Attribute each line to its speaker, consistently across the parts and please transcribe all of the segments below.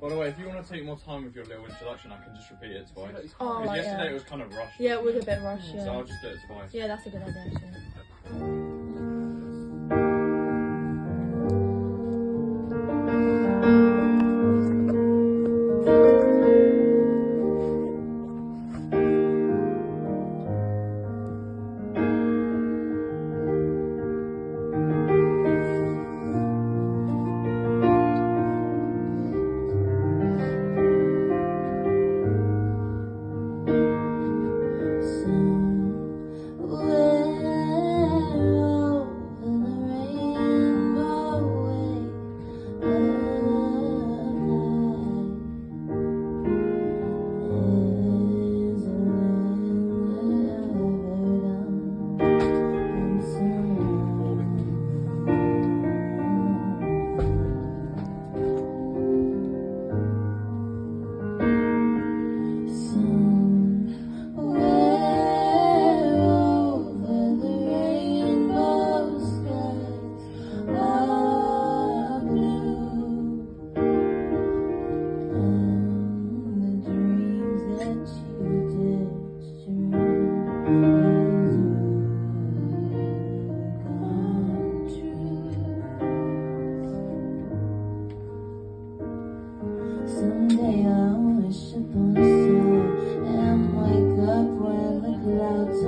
Speaker 1: By the way, if you want to take more time with your little introduction, I can just repeat it twice.
Speaker 2: Oh,
Speaker 1: Because
Speaker 2: right,
Speaker 1: yesterday
Speaker 2: yeah.
Speaker 1: it was kind of rushed.
Speaker 2: Yeah, it was a bit rushed,
Speaker 1: So I'll
Speaker 2: yeah.
Speaker 1: just do it twice.
Speaker 2: Yeah, that's a good idea, actually.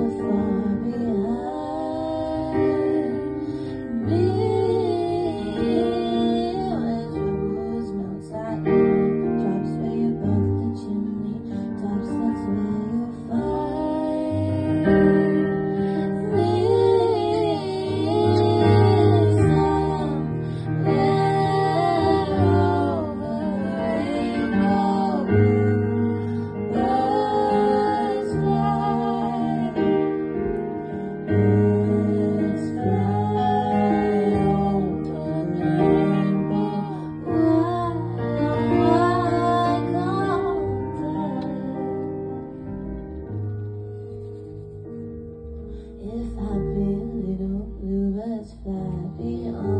Speaker 3: Are If I've been little bluebird's fly beyond.